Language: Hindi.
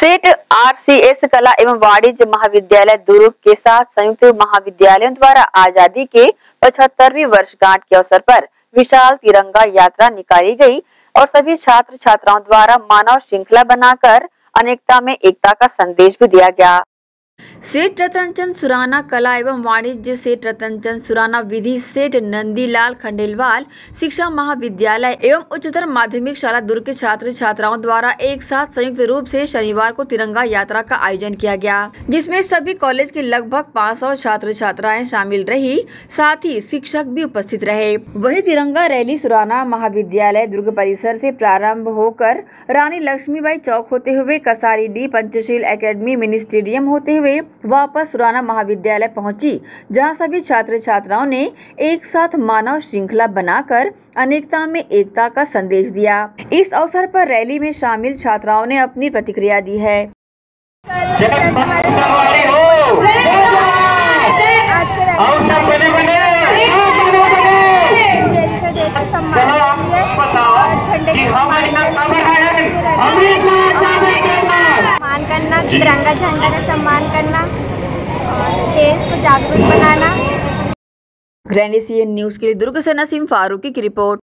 सेठ आरसीएस कला एवं वाणिज्य महाविद्यालय दुर्ग के साथ संयुक्त महाविद्यालयों द्वारा आज़ादी के पचहत्तरवी वर्षगांठ के अवसर पर विशाल तिरंगा यात्रा निकाली गई और सभी छात्र छात्राओं द्वारा मानव श्रृंखला बनाकर अनेकता में एकता का संदेश भी दिया गया। सेठ रतनचंद सुराना कला एवं वाणिज्य सेठ रतनचंद सुराना विधि सेठ नंदीलाल खंडेलवाल शिक्षा महाविद्यालय एवं उच्चतर माध्यमिक शाला दुर्ग के छात्र छात्राओं द्वारा एक साथ संयुक्त रूप से शनिवार को तिरंगा यात्रा का आयोजन किया गया, जिसमें सभी कॉलेज के लगभग 500 छात्र छात्राएँ शामिल रही, साथ ही शिक्षक भी उपस्थित रहे। वही तिरंगा रैली सुराना महाविद्यालय दुर्ग परिसर से प्रारंभ होकर रानी लक्ष्मीबाई चौक होते हुए Kasari D Panchsheel academy mini stadium होते हुए वापस सुराना महाविद्यालय पहुँची जहाँ सभी छात्र छात्राओं ने एक साथ मानव श्रृंखला बनाकर अनेकता में एकता का संदेश दिया इस अवसर पर रैली में शामिल छात्राओं ने अपनी प्रतिक्रिया दी है कि हम है करना तिरंगा झंडा का सम्मान करना और देश को जागरूक बनाना। ग्रैंड न्यूज़ के लिए दुर्ग से सिंह फारूकी की रिपोर्ट।